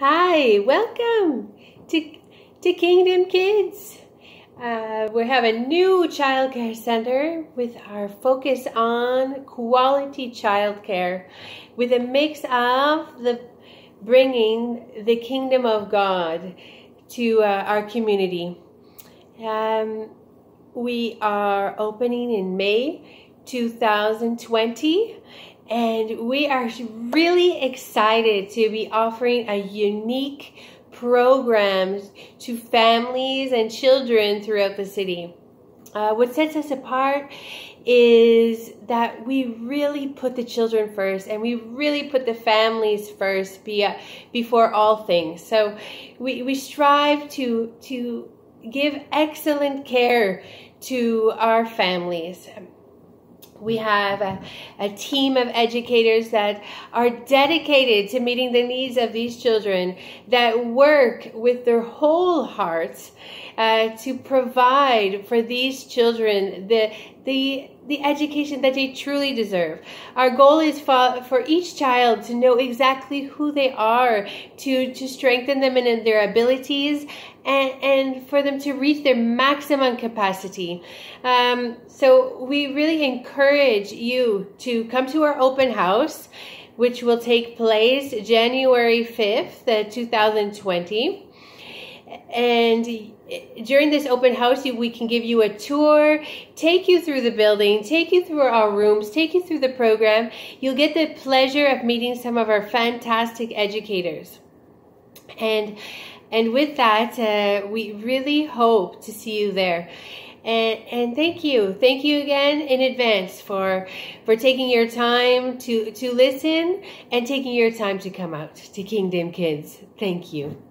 Hi, welcome to, to Kingdom Kids. Uh, we have a new childcare center with our focus on quality childcare with a mix of the bringing the kingdom of God to uh, our community. Um, we are opening in May 2020 and we are really excited to be offering a unique program to families and children throughout the city. Uh, what sets us apart is that we really put the children first and we really put the families first be, uh, before all things. So we, we strive to, to give excellent care to our families we have a, a, team of educators that are dedicated to meeting the needs of these children, that work with their whole hearts uh, to provide for these children the, the, the education that they truly deserve. Our goal is for, for each child to know exactly who they are, to, to strengthen them in their abilities, and, and for them to reach their maximum capacity. Um, so we really encourage you to come to our open house, which will take place January 5th, uh, 2020. And during this open house, we can give you a tour, take you through the building, take you through our rooms, take you through the program. You'll get the pleasure of meeting some of our fantastic educators. And and with that, uh, we really hope to see you there. And, and thank you. Thank you again in advance for, for taking your time to, to listen and taking your time to come out to Kingdom Kids. Thank you.